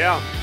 Yeah.